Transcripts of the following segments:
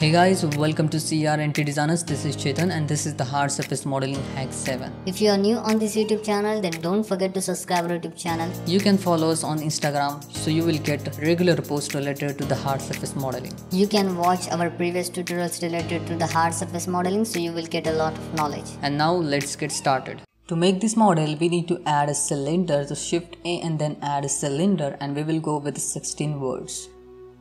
Hey guys, welcome to CRNT Designers. This is Chetan and this is the hard surface modeling hack 7. If you are new on this YouTube channel, then don't forget to subscribe our YouTube channel. You can follow us on Instagram so you will get regular posts related to the hard surface modeling. You can watch our previous tutorials related to the hard surface modeling so you will get a lot of knowledge. And now let's get started. To make this model, we need to add a cylinder. So shift A and then add a cylinder and we will go with 16 verts.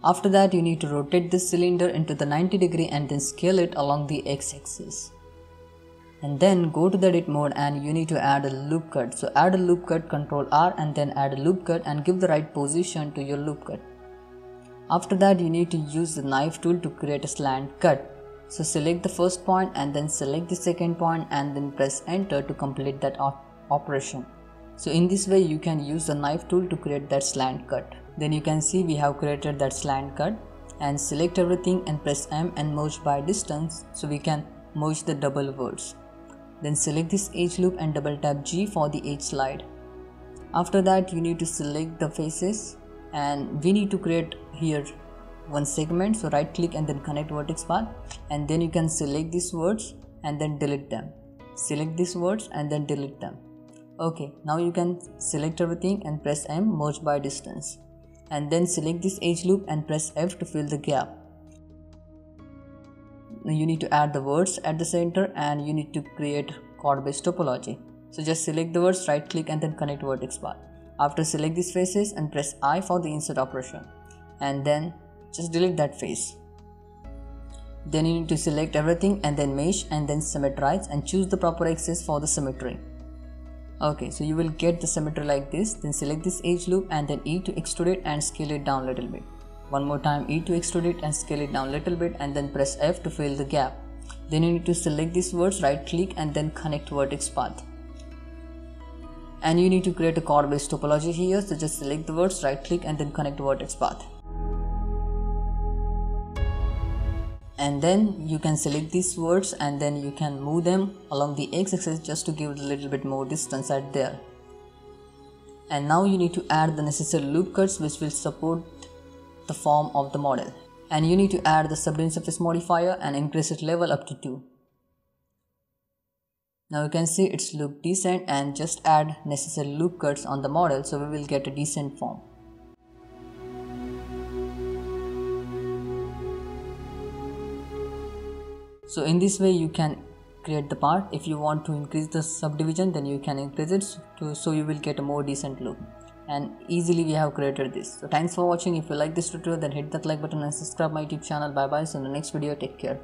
After that, you need to rotate this cylinder into the 90 degree and then scale it along the x-axis. And then go to the edit mode and you need to add a loop cut. So add a loop cut, control R and then add a loop cut and give the right position to your loop cut. After that, you need to use the knife tool to create a slant cut. So select the first point and then select the second point and then press enter to complete that op operation. So in this way you can use the knife tool to create that slant cut. Then you can see we have created that slant cut and select everything and press M and merge by distance so we can merge the double verts. Then select this edge loop and double tap G for the edge slide. After that you need to select the faces and we need to create here one segment so right click and then connect vertex path and then you can select these verts and then delete them select these verts and then delete them okay now you can select everything and press M merge by distance and then select this edge loop and press F to fill the gap. You need to add the verts at the center and you need to create quad based topology. So just select the verts right click and then connect vertex path after select these faces and press I for the inset operation. And then just delete that face. Then you need to select everything and then mesh and then symmetrize and choose the proper axis for the symmetry okay so you will get the symmetry like this then select this edge loop and then E to extrude it and scale it down a little bit. One more time E to extrude it and scale it down a little bit and then press F to fill the gap. Then you need to select these verts right click and then connect vertex path. And you need to create a quad based topology here so just select the verts right click and then connect vertex path and then you can select these verts and then you can move them along the x-axis just to give a little bit more distance at there. And now you need to add the necessary loop cuts which will support the form of the model. And you need to add the subdivision surface modifier and increase its level up to 2 now you can see it's look decent and just add necessary loop cuts on the model so we will get a decent form so in this way you can create the part. If you want to increase the subdivision then you can increase it to, so you will get a more decent look. And easily we have created this. So thanks for watching. If you like this tutorial then hit that like button and subscribe my youtube channel. Bye bye so in the next video take care